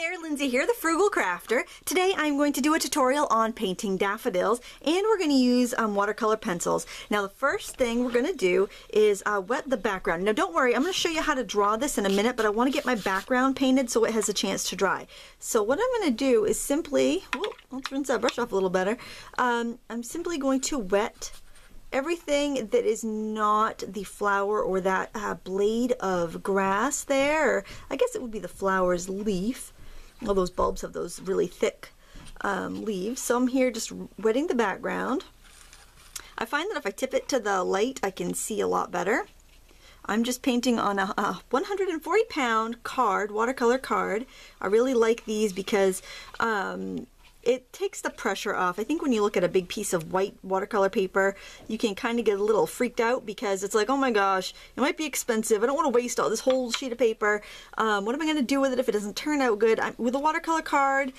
there, Lindsay here, the Frugal Crafter. Today I'm going to do a tutorial on painting daffodils and we're going to use um, watercolor pencils. Now the first thing we're going to do is uh, wet the background. Now don't worry, I'm going to show you how to draw this in a minute, but I want to get my background painted so it has a chance to dry. So what I'm going to do is simply, whoop, let's rinse that brush off a little better. Um, I'm simply going to wet everything that is not the flower or that uh, blade of grass there, I guess it would be the flower's leaf. All those bulbs have those really thick um, leaves. So I'm here just wetting the background. I find that if I tip it to the light, I can see a lot better. I'm just painting on a, a 140 pound card, watercolor card. I really like these because um, it takes the pressure off. I think when you look at a big piece of white watercolor paper, you can kind of get a little freaked out because it's like, oh my gosh, it might be expensive. I don't want to waste all this whole sheet of paper. Um, what am I going to do with it if it doesn't turn out good? I'm, with a watercolor card,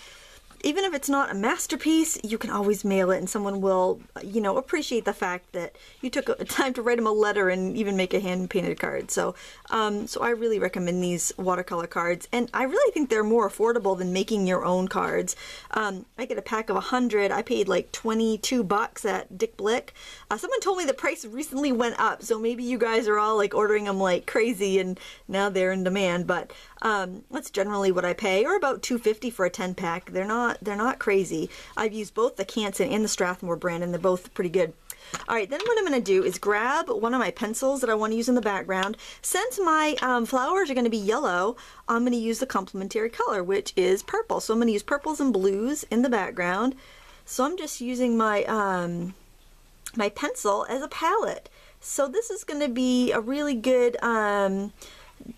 even if it's not a masterpiece, you can always mail it and someone will, you know, appreciate the fact that you took a time to write them a letter and even make a hand-painted card. So, um, so I really recommend these watercolor cards and I really think they're more affordable than making your own cards. Um, I get a pack of 100. I paid like 22 bucks at Dick Blick. Uh, someone told me the price recently went up, so maybe you guys are all like ordering them like crazy and now they're in demand, but um, that's generally what I pay, or about 250 for a 10 pack. They're not they're not crazy. I've used both the Canson and the Strathmore brand, and they're both pretty good. All right, then what I'm going to do is grab one of my pencils that I want to use in the background. Since my um, flowers are going to be yellow, I'm going to use the complementary color, which is purple. So I'm going to use purples and blues in the background. So I'm just using my, um, my pencil as a palette. So this is going to be a really good um,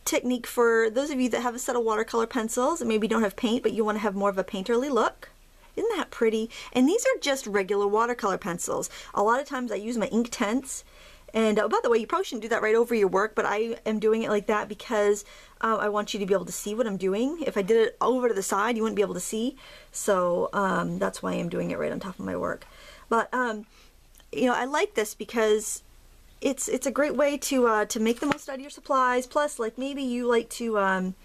technique for those of you that have a set of watercolor pencils and maybe don't have paint, but you want to have more of a painterly look. Isn't that pretty? And these are just regular watercolor pencils. A lot of times I use my Inktense. And oh, by the way, you probably shouldn't do that right over your work, but I am doing it like that because um, I want you to be able to see what I'm doing. If I did it over to the side, you wouldn't be able to see. So um, that's why I'm doing it right on top of my work. But, um, you know, I like this because it's it's a great way to uh, to make the most out of your supplies. Plus, like maybe you like to um,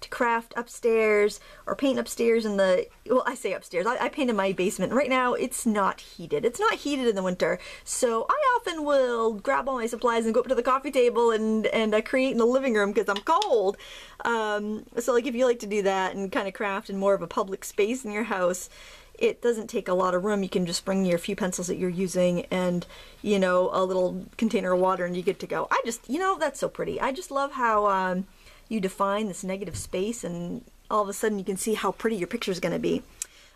to craft upstairs or paint upstairs in the well I say upstairs. I, I paint in my basement. Right now it's not heated. It's not heated in the winter. So I often will grab all my supplies and go up to the coffee table and and uh, create in the living room because I'm cold. Um, so like if you like to do that and kind of craft in more of a public space in your house it doesn't take a lot of room. You can just bring your few pencils that you're using and, you know, a little container of water and you get to go. I just, you know, that's so pretty. I just love how um, you define this negative space and all of a sudden you can see how pretty your picture is going to be.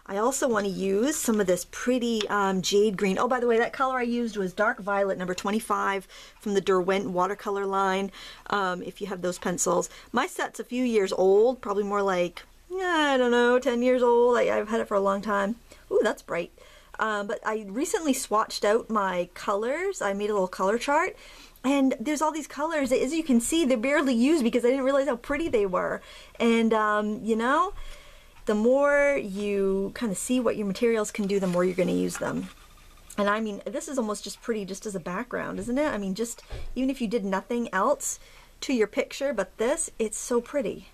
I also want to use some of this pretty um, jade green. Oh, by the way, that color I used was dark violet number 25 from the Derwent watercolor line, um, if you have those pencils. My set's a few years old, probably more like I don't know, 10 years old. I, have had it for a long time. Ooh, that's bright. Um, but I recently swatched out my colors. I made a little color chart. And there's all these colors as you can see, they're barely used because I didn't realize how pretty they were. And, um, you know, the more you kind of see what your materials can do, the more you're going to use them. And I mean, this is almost just pretty just as a background, isn't it? I mean, just even if you did nothing else to your picture but this, it's so pretty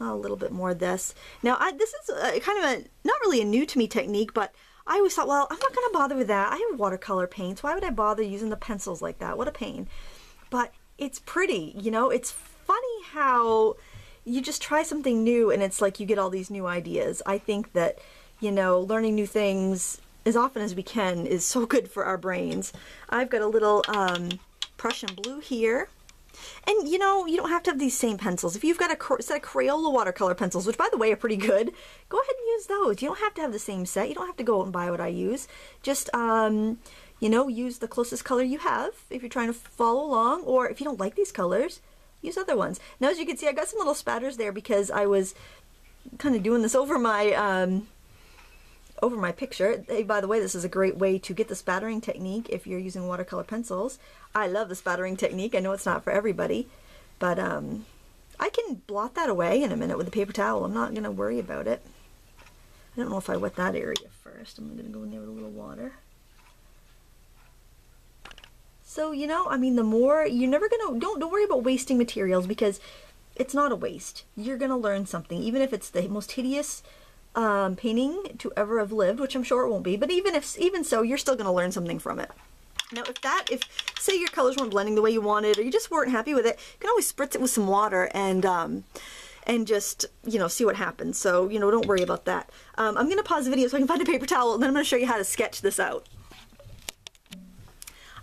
a little bit more of this. Now, I, this is a, kind of a, not really a new to me technique, but I always thought, well, I'm not going to bother with that. I have watercolor paints. Why would I bother using the pencils like that? What a pain. But it's pretty, you know, it's funny how you just try something new and it's like you get all these new ideas. I think that, you know, learning new things as often as we can is so good for our brains. I've got a little um, Prussian blue here and you know, you don't have to have these same pencils. If you've got a set of Crayola watercolor pencils, which by the way are pretty good, go ahead and use those. You don't have to have the same set. You don't have to go out and buy what I use. Just, um, you know, use the closest color you have if you're trying to follow along, or if you don't like these colors, use other ones. Now, as you can see, I got some little spatters there because I was kind of doing this over my, um, over my picture. Hey, by the way, this is a great way to get the spattering technique if you're using watercolor pencils. I love the spattering technique. I know it's not for everybody, but um, I can blot that away in a minute with a paper towel. I'm not going to worry about it. I don't know if I wet that area first. I'm going to go in there with a little water. So, you know, I mean, the more, you're never going to, don't, don't worry about wasting materials because it's not a waste. You're going to learn something, even if it's the most hideous um, painting to ever have lived, which I'm sure it won't be. But even if, even so, you're still going to learn something from it. Now, if that, if say your colors weren't blending the way you wanted, or you just weren't happy with it, you can always spritz it with some water and um, and just you know see what happens. So you know, don't worry about that. Um, I'm going to pause the video so I can find a paper towel, and then I'm going to show you how to sketch this out.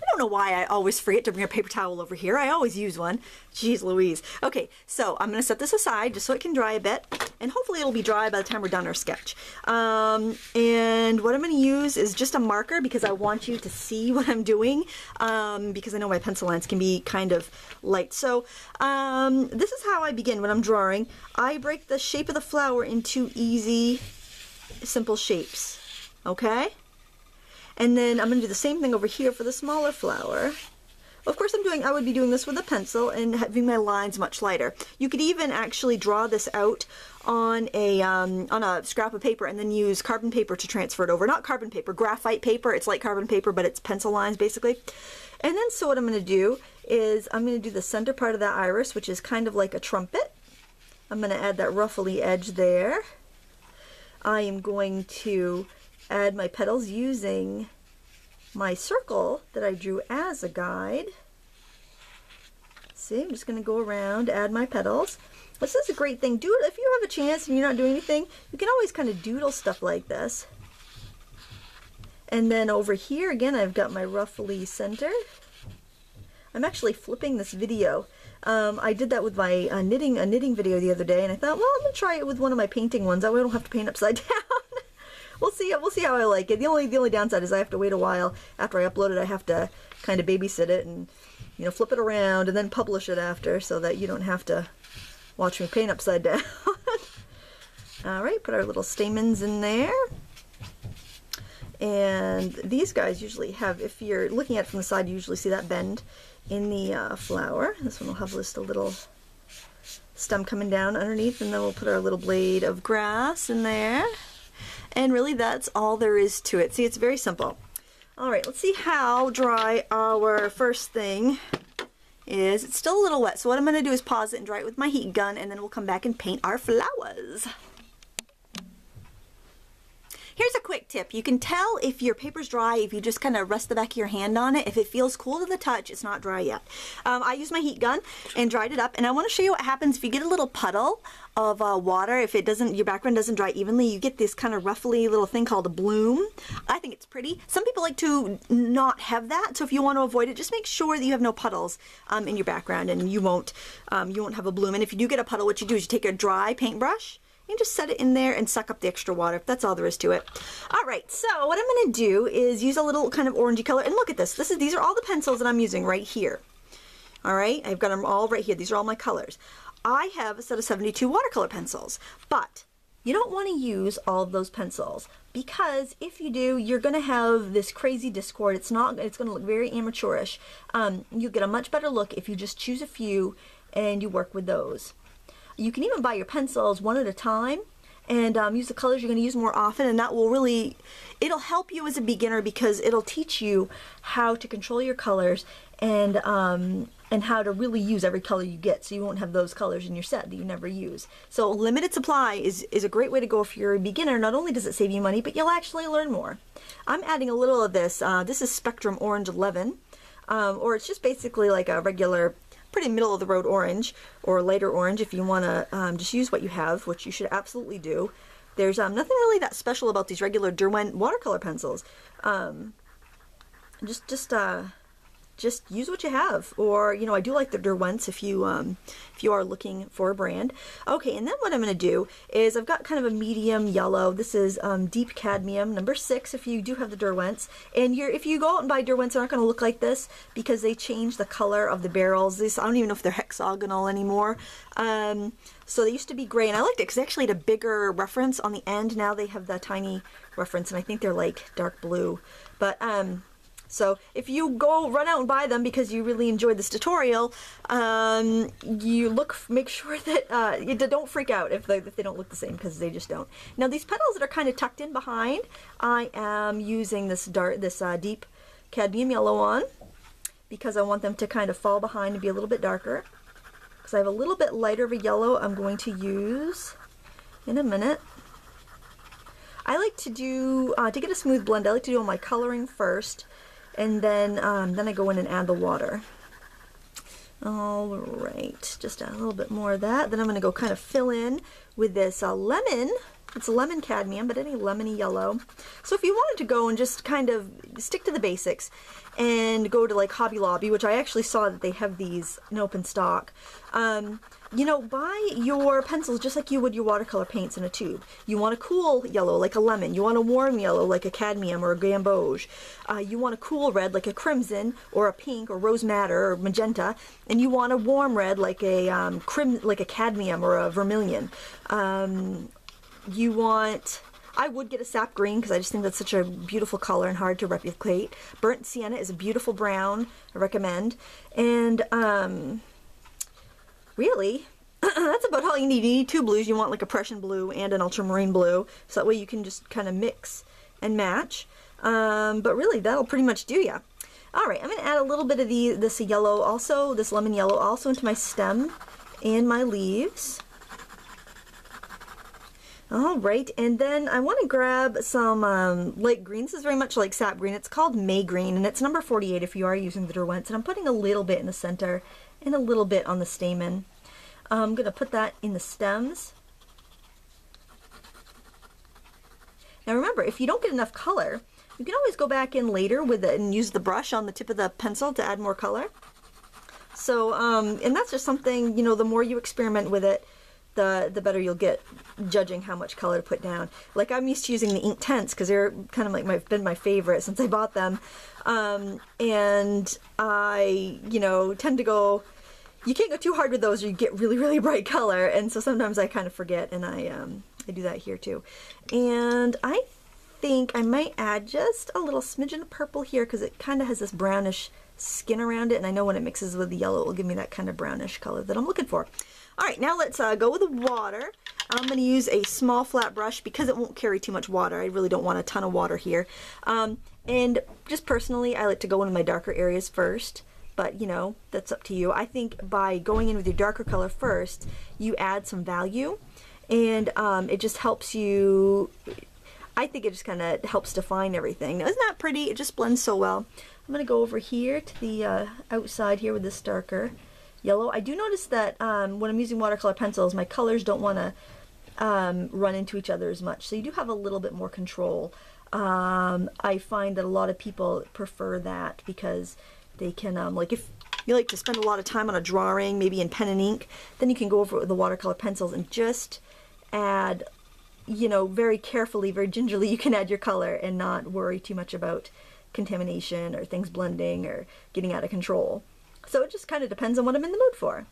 I don't know why I always forget to bring a paper towel over here. I always use one. Jeez Louise. Okay, so I'm going to set this aside just so it can dry a bit. And hopefully it'll be dry by the time we're done our sketch. Um, and what I'm going to use is just a marker because I want you to see what I'm doing. Um, because I know my pencil lines can be kind of light. So um, this is how I begin when I'm drawing. I break the shape of the flower into easy, simple shapes. Okay? And then I'm going to do the same thing over here for the smaller flower. Of course, I'm doing, I would be doing this with a pencil and having my lines much lighter. You could even actually draw this out on a, um, on a scrap of paper and then use carbon paper to transfer it over. Not carbon paper, graphite paper. It's like carbon paper, but it's pencil lines basically. And then so what I'm going to do is I'm going to do the center part of that iris, which is kind of like a trumpet. I'm going to add that ruffly edge there. I am going to add my petals using my circle that I drew as a guide. See, I'm just going to go around, add my petals. This is a great thing. Do it if you have a chance and you're not doing anything. You can always kind of doodle stuff like this. And then over here, again, I've got my roughly center. I'm actually flipping this video. Um, I did that with my uh, knitting a knitting video the other day, and I thought, well, I'm going to try it with one of my painting ones. That way I don't have to paint upside down we'll see. We'll see how I like it. The only the only downside is I have to wait a while after I upload it. I have to kind of babysit it and you know flip it around and then publish it after, so that you don't have to watch me paint upside down. All right, put our little stamens in there. And these guys usually have, if you're looking at it from the side, you usually see that bend in the uh, flower. This one will have just a little stem coming down underneath, and then we'll put our little blade of grass in there. And really that's all there is to it. See, it's very simple. All right, let's see how dry our first thing is. It's still a little wet, so what I'm going to do is pause it and dry it with my heat gun, and then we'll come back and paint our flowers. Here's a quick tip. You can tell if your paper's dry if you just kind of rest the back of your hand on it. If it feels cool to the touch, it's not dry yet. Um, I used my heat gun and dried it up, and I want to show you what happens if you get a little puddle of uh, water. If it doesn't, your background doesn't dry evenly, you get this kind of ruffly little thing called a bloom. I think it's pretty. Some people like to not have that, so if you want to avoid it, just make sure that you have no puddles um, in your background, and you won't um, you won't have a bloom. And if you do get a puddle, what you do is you take a dry paintbrush you just set it in there and suck up the extra water. If that's all there is to it. All right, so what I'm going to do is use a little kind of orangey color. And look at this. This is These are all the pencils that I'm using right here. All right, I've got them all right here. These are all my colors. I have a set of 72 watercolor pencils, but you don't want to use all of those pencils because if you do, you're going to have this crazy discord. It's not. It's going to look very amateurish. Um, you get a much better look if you just choose a few and you work with those. You can even buy your pencils one at a time and um, use the colors you're going to use more often and that will really it'll help you as a beginner because it'll teach you how to control your colors and um, and how to really use every color you get so you won't have those colors in your set that you never use. So limited supply is is a great way to go if you're a beginner. Not only does it save you money but you'll actually learn more. I'm adding a little of this uh, this is Spectrum Orange 11 um, or it's just basically like a regular pretty middle of the road orange or lighter orange if you want to um, just use what you have, which you should absolutely do. There's um, nothing really that special about these regular Derwent watercolor pencils. Um, just, just, uh, just use what you have. Or, you know, I do like the Derwents if you um, if you are looking for a brand. Okay, and then what I'm going to do is I've got kind of a medium yellow. This is um, deep cadmium, number six, if you do have the Derwents. And you're, if you go out and buy Derwents, they're not going to look like this because they change the color of the barrels. This, I don't even know if they're hexagonal anymore. Um, so they used to be gray, and I liked it because they actually had a bigger reference on the end. Now they have the tiny reference, and I think they're like dark blue. But um, so if you go run out and buy them because you really enjoyed this tutorial, um, you look, make sure that, uh, you don't freak out if they, if they don't look the same because they just don't. Now these petals that are kind of tucked in behind, I am using this dark, this uh, deep cadmium yellow on because I want them to kind of fall behind and be a little bit darker. because I have a little bit lighter of a yellow I'm going to use in a minute. I like to do, uh, to get a smooth blend, I like to do all my coloring first, and then, um, then I go in and add the water. All right, just a little bit more of that. Then I'm going to go kind of fill in with this uh, lemon. It's a lemon cadmium, but any lemony yellow. So if you wanted to go and just kind of stick to the basics and go to like Hobby Lobby, which I actually saw that they have these in open stock, um, you know, buy your pencils just like you would your watercolor paints in a tube. You want a cool yellow like a lemon. You want a warm yellow like a cadmium or a gamboge. Uh, you want a cool red like a crimson or a pink or rose madder or magenta. And you want a warm red like a um, crim like a cadmium or a vermilion. Um, you want I would get a sap green because I just think that's such a beautiful color and hard to replicate. Burnt sienna is a beautiful brown. I recommend. And um, really, that's about all you need. You need two blues. You want like a Prussian blue and an ultramarine blue. So that way you can just kind of mix and match. Um, but really, that'll pretty much do ya. All right, I'm going to add a little bit of the this yellow also, this lemon yellow also into my stem and my leaves. All right, and then I want to grab some um, light green. This is very much like sap green. It's called May Green, and it's number 48 if you are using the Derwents. And I'm putting a little bit in the center and a little bit on the stamen. I'm going to put that in the stems. Now remember, if you don't get enough color, you can always go back in later with it and use the brush on the tip of the pencil to add more color. So, um, and that's just something, you know, the more you experiment with it, the the better you'll get judging how much color to put down. Like I'm used to using the Inktense because they're kind of like my been my favorite since I bought them, um, and I you know tend to go. You can't go too hard with those, or you get really really bright color, and so sometimes I kind of forget, and I um, I do that here too, and I think I might add just a little smidgen of purple here because it kind of has this brownish skin around it, and I know when it mixes with the yellow, it will give me that kind of brownish color that I'm looking for. All right, now let's uh, go with the water. I'm going to use a small flat brush because it won't carry too much water. I really don't want a ton of water here. Um, and just personally, I like to go into my darker areas first. But, you know, that's up to you. I think by going in with your darker color first, you add some value. And um, it just helps you... I think it just kind of helps define everything. Now, isn't that pretty? It just blends so well. I'm going to go over here to the uh, outside here with this darker yellow. I do notice that um, when I'm using watercolor pencils, my colors don't want to um, run into each other as much. So you do have a little bit more control. Um, I find that a lot of people prefer that because they can, um, like if you like to spend a lot of time on a drawing, maybe in pen and ink, then you can go over with the watercolor pencils and just add, you know, very carefully, very gingerly, you can add your color and not worry too much about contamination or things blending or getting out of control. So it just kind of depends on what I'm in the mood for.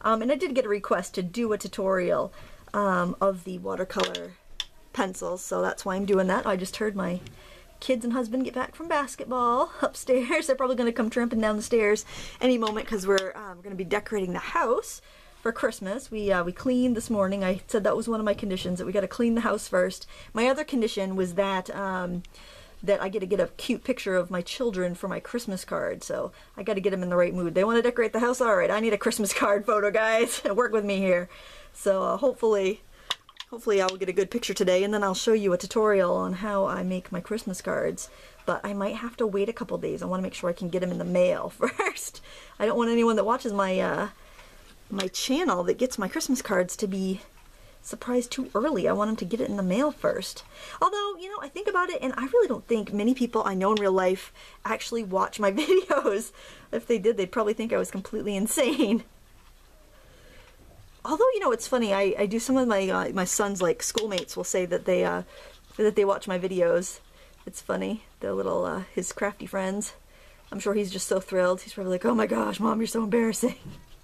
Um, and I did get a request to do a tutorial um, of the watercolor pencils, so that's why I'm doing that. I just heard my kids and husband get back from basketball upstairs. They're probably going to come tramping down the stairs any moment because we're um, going to be decorating the house for Christmas. We uh, we cleaned this morning. I said that was one of my conditions that we got to clean the house first. My other condition was that um, that I get to get a cute picture of my children for my Christmas card. So I got to get them in the right mood. They want to decorate the house? All right, I need a Christmas card photo, guys. Work with me here. So uh, hopefully, hopefully I'll get a good picture today and then I'll show you a tutorial on how I make my Christmas cards. But I might have to wait a couple days. I want to make sure I can get them in the mail first. I don't want anyone that watches my, uh, my channel that gets my Christmas cards to be surprised too early. I want them to get it in the mail first. Although, you know, I think about it and I really don't think many people I know in real life actually watch my videos. If they did, they'd probably think I was completely insane. Although, you know, it's funny, I, I do some of my uh, my son's like schoolmates will say that they uh, that they watch my videos. It's funny, the little uh, his crafty friends. I'm sure he's just so thrilled. He's probably like, "Oh my gosh, mom, you're so embarrassing."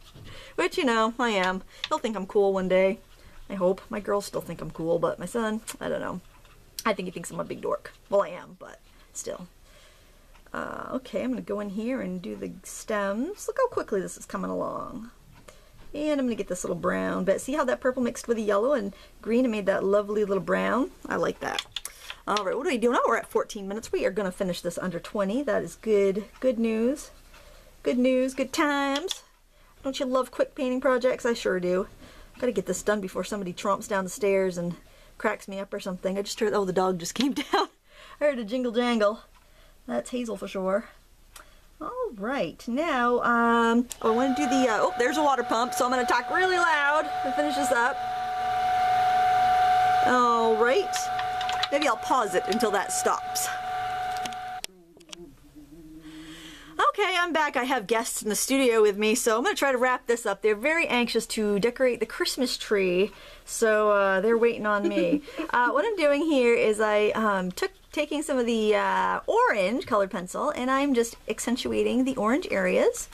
Which, you know, I am. He'll think I'm cool one day. I hope. My girls still think I'm cool, but my son, I don't know. I think he thinks I'm a big dork. Well, I am, but still. Uh, okay, I'm going to go in here and do the stems. Look how quickly this is coming along. And I'm going to get this little brown. But see how that purple mixed with the yellow and green and made that lovely little brown? I like that. All right, what are we doing? Oh, we're at 14 minutes. We are going to finish this under 20. That is good, good news. Good news, good times. Don't you love quick painting projects? I sure do. Gotta get this done before somebody tromps down the stairs and cracks me up or something. I just heard, oh, the dog just came down. I heard a jingle jangle. That's Hazel for sure. All right, now, um, oh, I want to do the, uh, oh, there's a water pump, so I'm going to talk really loud to finish this up. All right. Maybe I'll pause it until that stops. Okay, I'm back. I have guests in the studio with me, so I'm going to try to wrap this up. They're very anxious to decorate the Christmas tree, so uh, they're waiting on me. uh, what I'm doing here is I um, took taking some of the uh, orange colored pencil and I'm just accentuating the orange areas.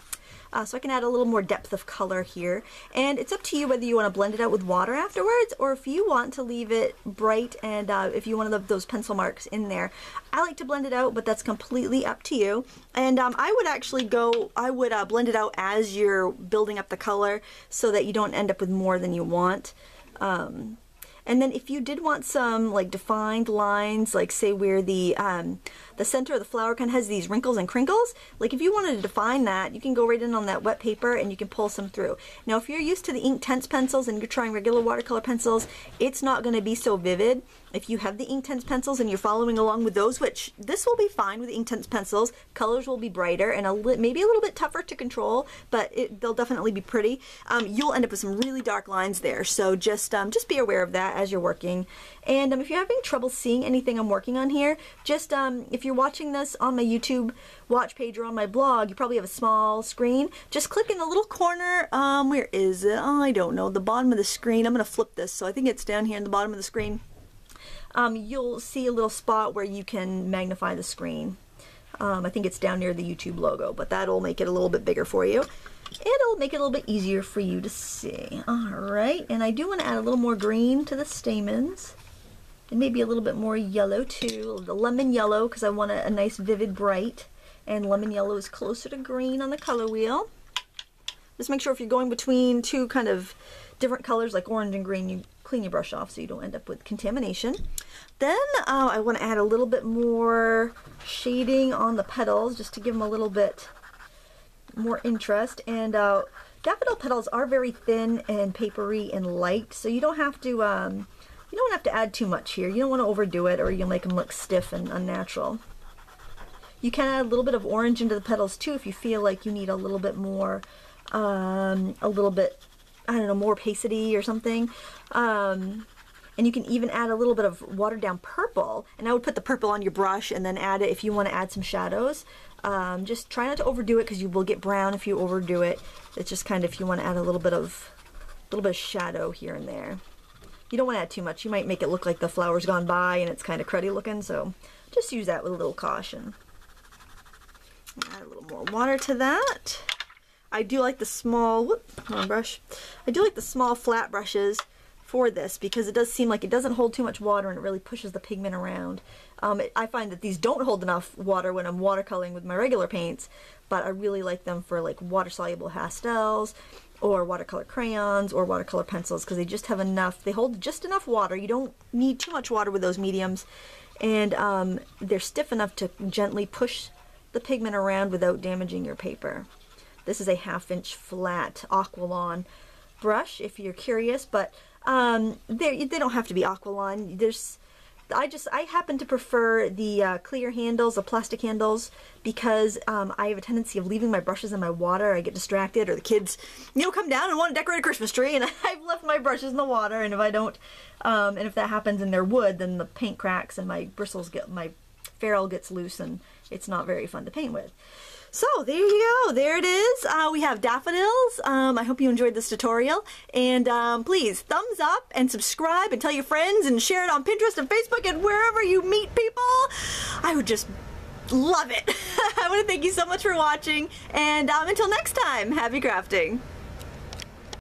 Uh, so I can add a little more depth of color here. And it's up to you whether you want to blend it out with water afterwards or if you want to leave it bright and uh, if you want to leave those pencil marks in there. I like to blend it out, but that's completely up to you. And um, I would actually go, I would uh, blend it out as you're building up the color so that you don't end up with more than you want. Um, and then if you did want some like defined lines, like say where the um, the center of the flower kind of has these wrinkles and crinkles, like if you wanted to define that, you can go right in on that wet paper and you can pull some through. Now if you're used to the Inktense pencils and you're trying regular watercolor pencils, it's not going to be so vivid. If you have the Inktense pencils and you're following along with those, which this will be fine with the Inktense pencils, colors will be brighter and a maybe a little bit tougher to control, but it, they'll definitely be pretty. Um, you'll end up with some really dark lines there, so just um, just be aware of that as you're working. And um, if you're having trouble seeing anything I'm working on here, just um, if you're watching this on my YouTube watch page or on my blog, you probably have a small screen. Just click in the little corner. Um, where is it? Oh, I don't know. The bottom of the screen. I'm going to flip this, so I think it's down here in the bottom of the screen um, you'll see a little spot where you can magnify the screen. Um, I think it's down near the YouTube logo, but that'll make it a little bit bigger for you. It'll make it a little bit easier for you to see. Alright, and I do want to add a little more green to the stamens. And maybe a little bit more yellow too, the lemon yellow, because I want a, a nice vivid bright. And lemon yellow is closer to green on the color wheel. Just make sure if you're going between two kind of different colors like orange and green, you clean your brush off so you don't end up with contamination. Then uh, I want to add a little bit more shading on the petals just to give them a little bit more interest. And uh, daffodil petals are very thin and papery and light, so you don't have to um, you don't have to add too much here. You don't want to overdo it or you'll make them look stiff and unnatural. You can add a little bit of orange into the petals too if you feel like you need a little bit more, um, a little bit I don't know, more opacity or something. Um, and you can even add a little bit of watered down purple. And I would put the purple on your brush and then add it if you want to add some shadows. Um, just try not to overdo it because you will get brown if you overdo it. It's just kind of if you want to add a little bit of a little bit of shadow here and there. You don't want to add too much. You might make it look like the flower's gone by and it's kind of cruddy looking. So just use that with a little caution. Add a little more water to that. I do like the small, whoop, brush. I do like the small flat brushes for this because it does seem like it doesn't hold too much water and it really pushes the pigment around. Um, it, I find that these don't hold enough water when I'm watercoloring with my regular paints, but I really like them for like water-soluble pastels or watercolor crayons or watercolor pencils because they just have enough, they hold just enough water. You don't need too much water with those mediums and um, they're stiff enough to gently push the pigment around without damaging your paper. This is a half inch flat Aqualon brush if you're curious, but um, they don't have to be Aqualon. There's I just I happen to prefer the uh, clear handles, the plastic handles, because um, I have a tendency of leaving my brushes in my water. I get distracted, or the kids, you know, come down and want to decorate a Christmas tree, and I've left my brushes in the water. And if I don't, um, and if that happens in their wood, then the paint cracks and my bristles get my ferrule gets loose, and it's not very fun to paint with. So there you go. There it is. Uh, we have daffodils. Um, I hope you enjoyed this tutorial. And um, please thumbs up and subscribe and tell your friends and share it on Pinterest and Facebook and wherever you meet people. I would just love it. I want to thank you so much for watching. And um, until next time, happy crafting.